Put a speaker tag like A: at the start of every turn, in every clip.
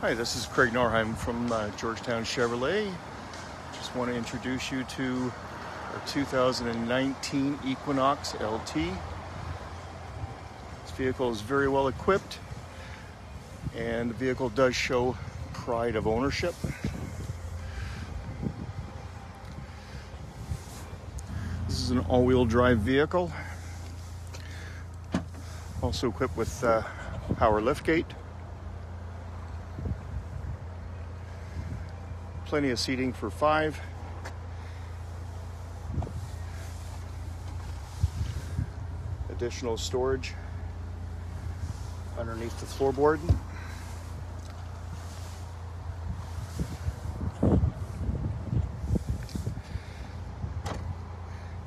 A: Hi, this is Craig Norheim from uh, Georgetown Chevrolet. Just want to introduce you to our 2019 Equinox LT. This vehicle is very well equipped and the vehicle does show pride of ownership. This is an all-wheel drive vehicle. Also equipped with uh, power liftgate. Plenty of seating for five. Additional storage underneath the floorboard.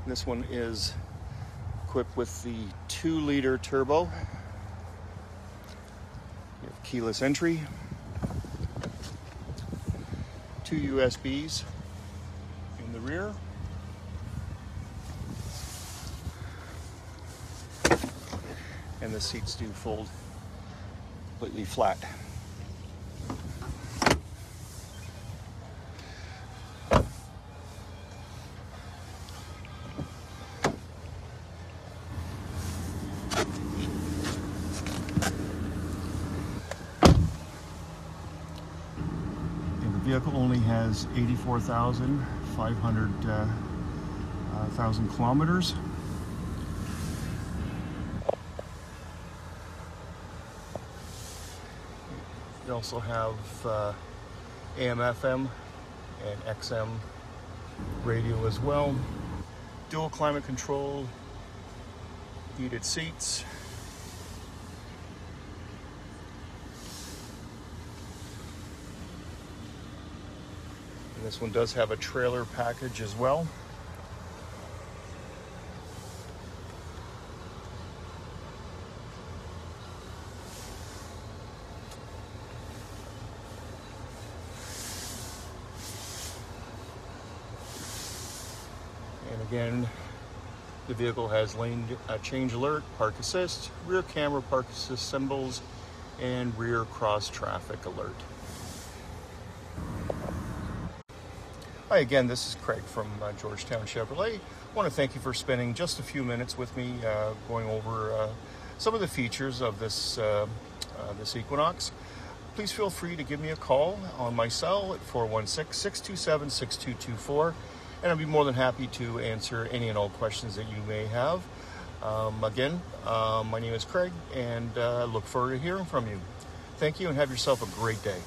A: This one is equipped with the two liter turbo. You have keyless entry two USBs in the rear. And the seats do fold completely flat. Vehicle only has 84,500 uh, uh, thousand kilometers. You also have uh, AM, FM, and XM radio as well. Dual climate control, heated seats, this one does have a trailer package as well. And again, the vehicle has lane uh, change alert, park assist, rear camera park assist symbols, and rear cross traffic alert. Hi again, this is Craig from uh, Georgetown Chevrolet. I want to thank you for spending just a few minutes with me uh, going over uh, some of the features of this, uh, uh, this Equinox. Please feel free to give me a call on my cell at 416-627-6224 and I'll be more than happy to answer any and all questions that you may have. Um, again, uh, my name is Craig and I look forward to hearing from you. Thank you and have yourself a great day.